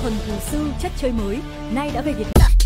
Thuần Thú Sư chất chơi mới nay đã về Việt Nam.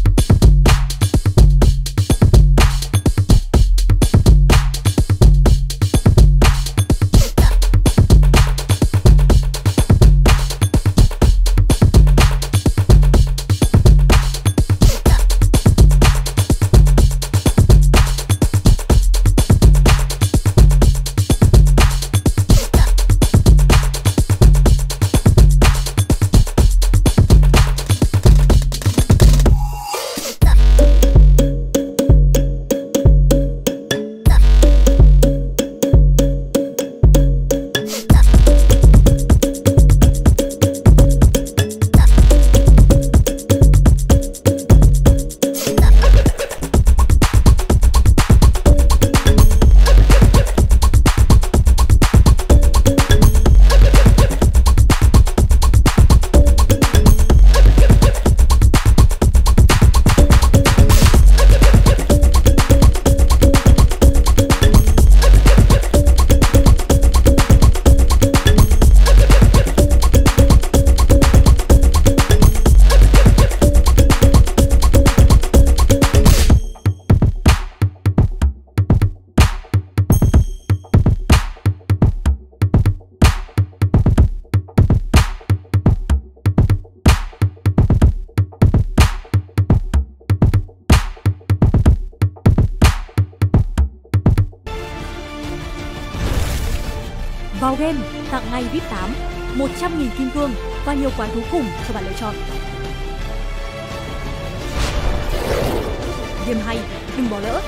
Vào game, tặng ngay VIP 8, 100.000 kim cương và nhiều quán thú khủng cho bạn lựa chọn. Game hay, đừng bỏ lỡ